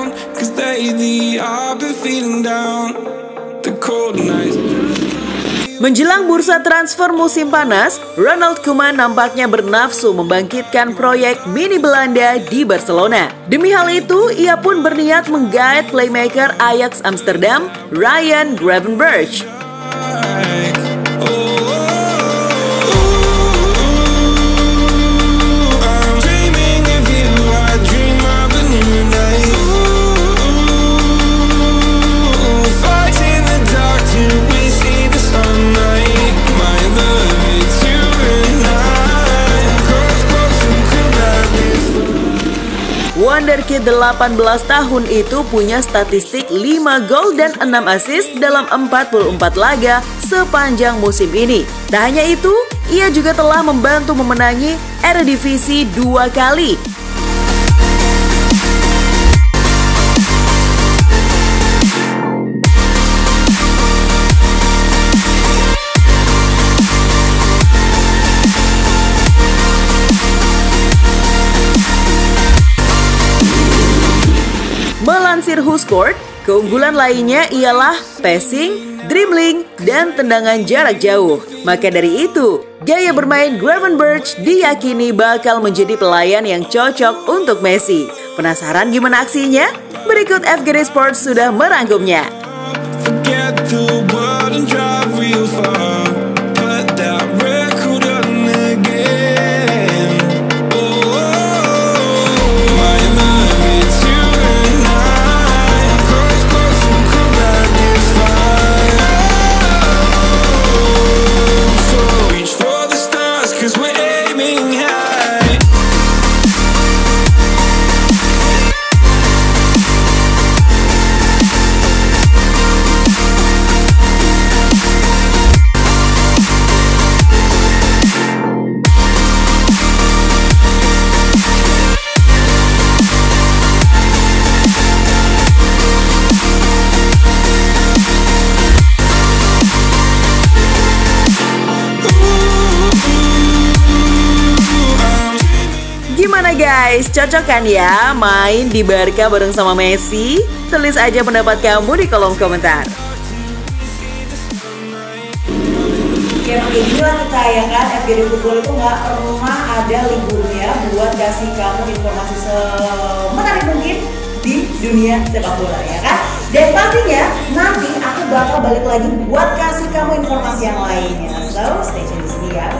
down. Cause lately I've been feeling down. The cold nights. Menjelang bursa transfer musim panas, Ronald Koeman nampaknya bernafsu membangkitkan proyek mini Belanda di Barcelona. Demi hal itu, ia pun berniat menggait playmaker Ajax Amsterdam, Ryan Gravenberch. Wonderkid 18 tahun itu punya statistik 5 gol dan 6 assist dalam 44 laga sepanjang musim ini. Tak hanya itu, ia juga telah membantu memenangi Eredivisie dua kali. Melansir Huskort, keunggulan lainnya ialah passing, dribbling, dan tendangan jarak jauh. Maka dari itu, gaya bermain Gravenberch diyakini bakal menjadi pelayan yang cocok untuk Messi. Penasaran gimana aksinya? Berikut FGD Sports sudah merangkumnya. Gimana guys, cocok kan ya main di Barca bareng sama Messi? Tulis aja pendapat kamu di kolom komentar. Ya kayak gini lah ya kan? FGD Football itu nggak pernah ada liburnya buat kasih kamu informasi semenarik mungkin di dunia sepak bola ya kan? Dan pastinya nanti aku bakal balik lagi buat kasih kamu informasi yang lainnya. So stay tune di sini ya